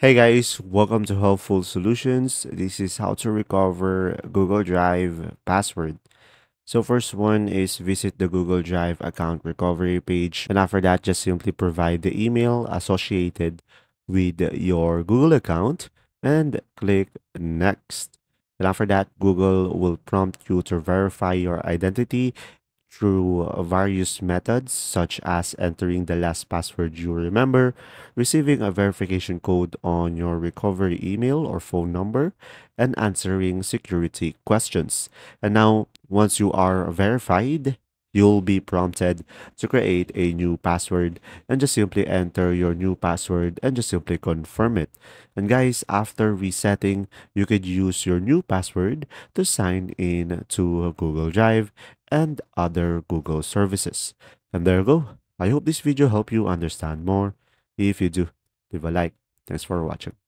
Hey guys, welcome to Helpful Solutions. This is how to recover Google Drive password. So first one is visit the Google Drive account recovery page and after that just simply provide the email associated with your Google account and click next. And after that, Google will prompt you to verify your identity through uh, various methods such as entering the last password you remember, receiving a verification code on your recovery email or phone number, and answering security questions. And now, once you are verified, you'll be prompted to create a new password and just simply enter your new password and just simply confirm it. And guys, after resetting, you could use your new password to sign in to Google Drive and other Google services. And there you go. I hope this video helped you understand more. If you do, leave a like. Thanks for watching.